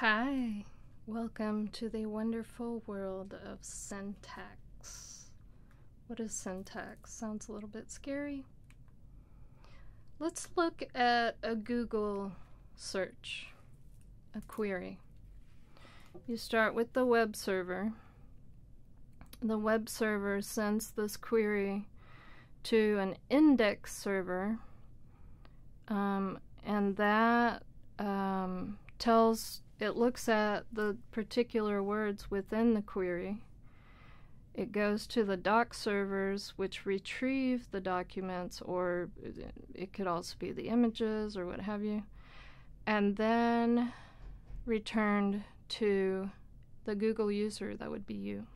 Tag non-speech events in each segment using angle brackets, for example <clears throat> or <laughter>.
Hi, welcome to the wonderful world of syntax. What is syntax? Sounds a little bit scary. Let's look at a Google search, a query. You start with the web server. The web server sends this query to an index server, um, and that um, tells it looks at the particular words within the query. It goes to the doc servers, which retrieve the documents, or it could also be the images or what have you, and then returned to the Google user, that would be you.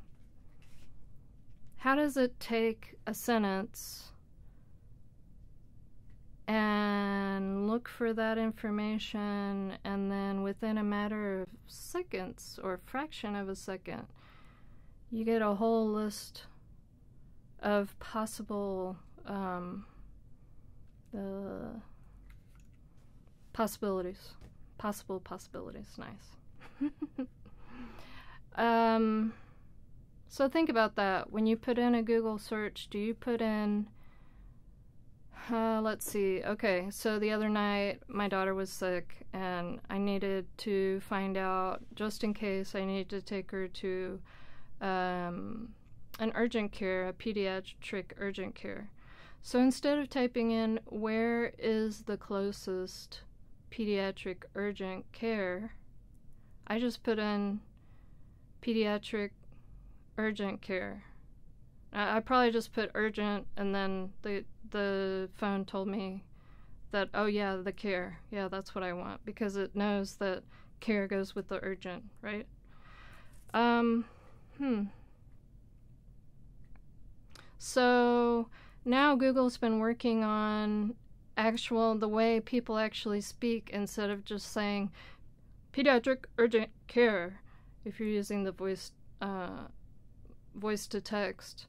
How does it take a sentence and look for that information and then within a matter of seconds or fraction of a second you get a whole list of possible um, the possibilities. Possible possibilities. Nice. <laughs> Um, so think about that. When you put in a google search do you put in uh, let's see. Okay, so the other night my daughter was sick and I needed to find out, just in case, I needed to take her to um, an urgent care, a pediatric urgent care. So instead of typing in where is the closest pediatric urgent care, I just put in pediatric urgent care. I, I probably just put urgent and then the the phone told me that oh yeah the care. Yeah that's what i want because it knows that care goes with the urgent right? Um hmm. So now google's been working on actual the way people actually speak instead of just saying pediatric urgent care if you're using the voice uh, voice to text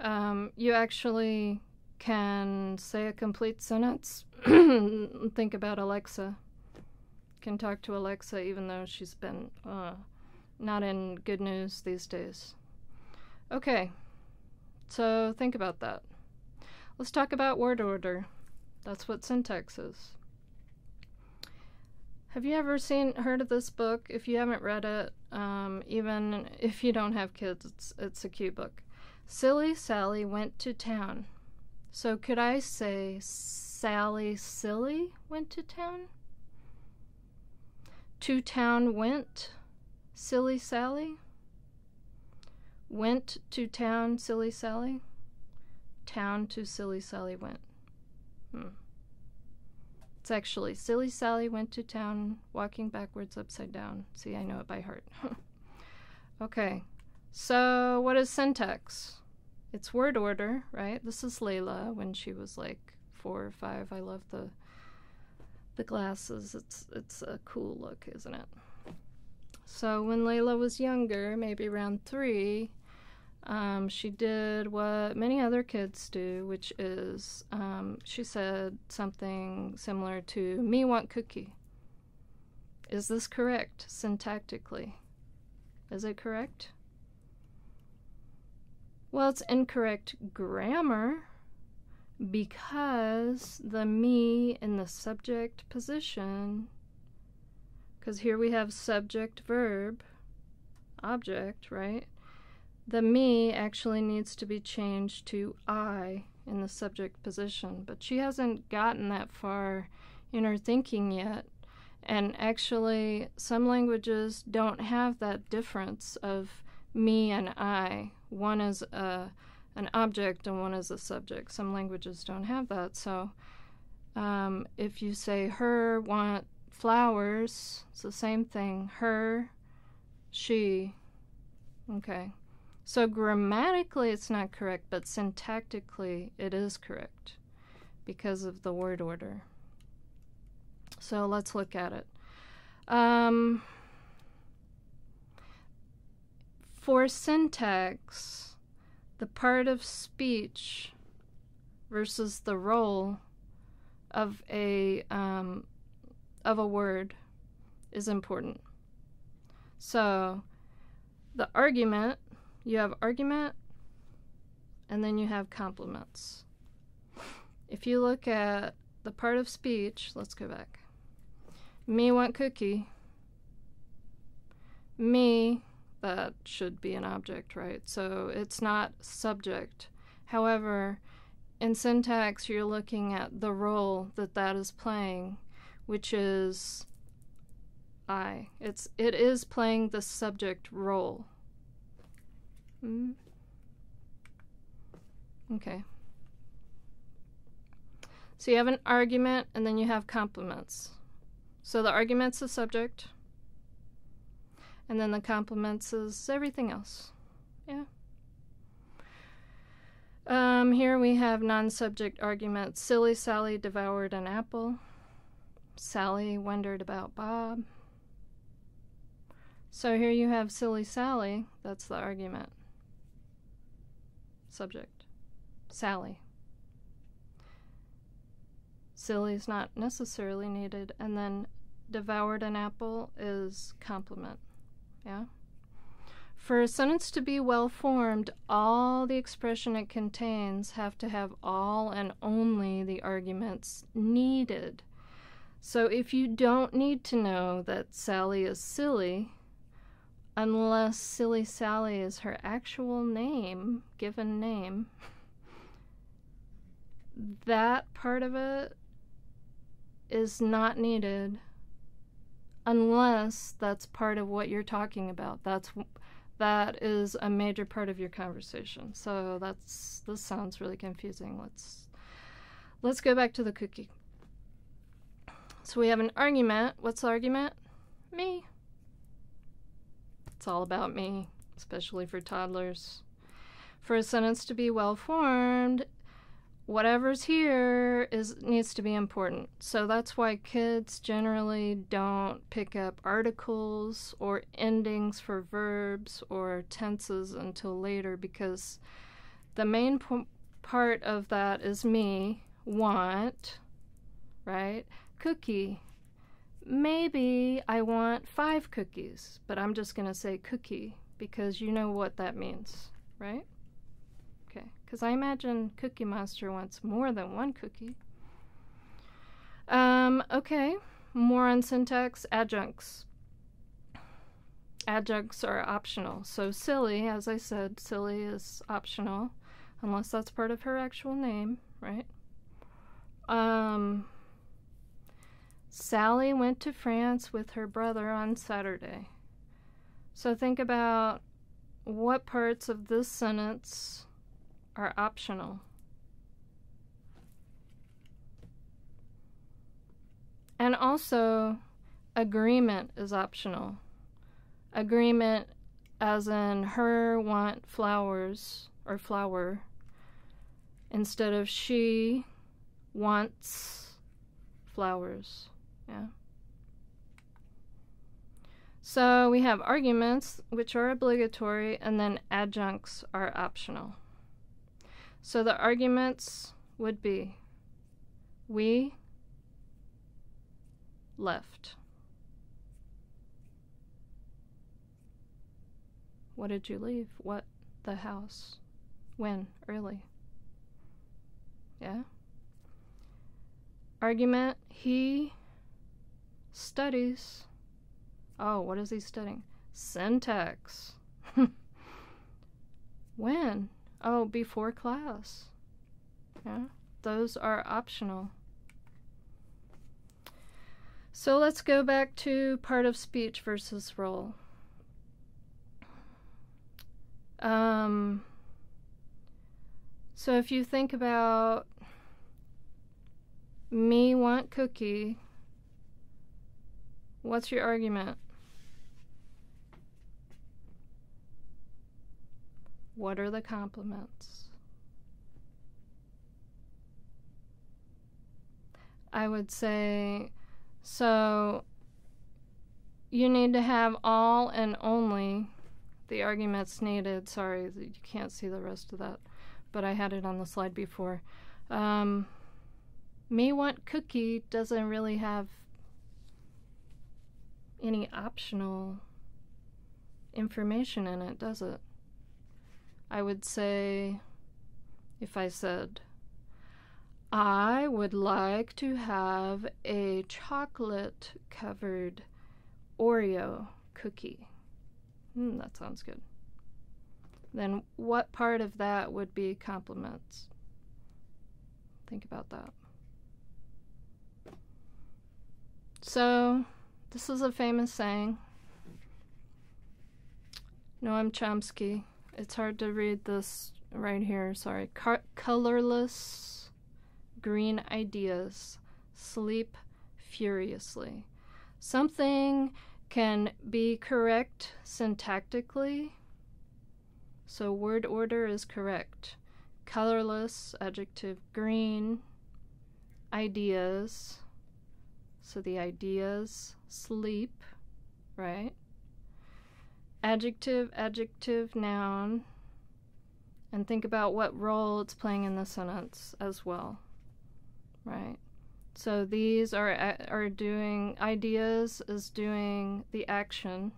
um, you actually can say a complete sentence. <clears throat> Think about Alexa. Can talk to Alexa even though she's been uh, not in good news these days. Okay, so think about that. Let's talk about word order. That's what syntax is. Have you ever seen heard of this book? If you haven't read it, um, even if you don't have kids, it's it's a cute book. Silly Sally went to town. So could I say Sally Silly went to town? To town went Silly Sally? Went to town Silly Sally? Town to Silly Sally went. Hmm. It's actually Silly Sally went to town walking backwards upside down. See, I know it by heart. <laughs> okay, so what is syntax? it's word order, right? This is Layla when she was like four or five. I love the the glasses. It's it's a cool look, isn't it? So when Layla was younger, maybe around three, um, she did what many other kids do, which is um, she said something similar to "Me want cookie." Is this correct syntactically? Is it correct? Well, it's incorrect grammar because the me in the subject position, because here we have subject, verb, object, right? The me actually needs to be changed to I in the subject position, but she hasn't gotten that far in her thinking yet. And actually, some languages don't have that difference of me and I. One is a, an object and one is a subject. Some languages don't have that. So um, if you say her want flowers, it's the same thing. Her, she. Okay. So grammatically it's not correct, but syntactically it is correct because of the word order. So let's look at it. Um, for syntax, the part of speech versus the role of a um, of a word is important. So the argument, you have argument, and then you have complements. If you look at the part of speech, let's go back. Me want cookie. Me, that should be an object, right? So it's not subject. However, in syntax, you're looking at the role that that is playing, which is I. It's it is playing the subject role. Mm. Okay. So you have an argument and then you have complements. So the argument's the subject, and then the complements is everything else. Yeah. Um, here we have non subject arguments. Silly Sally devoured an apple. Sally wondered about Bob. So here you have Silly Sally. That's the argument. Subject. Sally. Silly is not necessarily needed. And then devoured an apple is complement. Yeah? For a sentence to be well formed, all the expression it contains have to have all and only the arguments needed. So if you don't need to know that Sally is silly, unless Silly Sally is her actual name, given name, that part of it is not needed unless that's part of what you're talking about. That's that is a major part of your conversation. So that's this sounds really confusing. Let's let's go back to the cookie. So we have an argument. What's the argument? Me. It's all about me, especially for toddlers. For a sentence to be well formed, whatever's here is needs to be important. So that's why kids generally don't pick up articles or endings for verbs or tenses until later because the main p- part of that is me want, right? Cookie maybe I want five cookies, but I'm just going to say cookie because you know what that means, right? Because I imagine Cookie Monster wants more than one cookie. Um, okay, more on syntax adjuncts. Adjuncts are optional. So silly, as I said, silly is optional, unless that's part of her actual name, right? Um, Sally went to France with her brother on Saturday. So think about what parts of this sentence are optional. And also, agreement is optional. Agreement, as in her want flowers or flower, instead of she wants flowers. Yeah. So we have arguments, which are obligatory, and then adjuncts are optional. So the arguments would be we left. What did you leave? What? The house. When? Early. Yeah? Argument he studies. Oh, what is he studying? Syntax. <laughs> when? Oh, before class. Yeah, those are optional. So let's go back to part of speech versus role. Um, so if you think about me want cookie What's your argument? What are the complements? I would say so you need to have all and only the arguments needed. Sorry, you can't see the rest of that, but I had it on the slide before. Um, me want cookie doesn't really have any optional information in it, does it? I would say, if I said, I would like to have a chocolate covered Oreo cookie. Hmm, that sounds good. Then what part of that would be complements? Think about that. So, this is a famous saying. Noam Chomsky. It's hard to read this right here, sorry. Car- colorless green ideas sleep furiously. Something can be correct syntactically, so word order is correct. Colorless, adjective green, ideas, so the ideas sleep, right? Adjective, adjective, noun, and think about what role it's playing in the sentence as well, right? So these are are doing ideas is doing the action.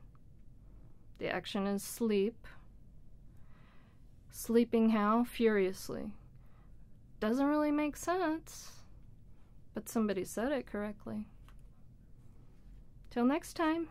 The action is sleep. Sleeping how? Furiously. Doesn't really make sense, but somebody said it correctly. Till next time.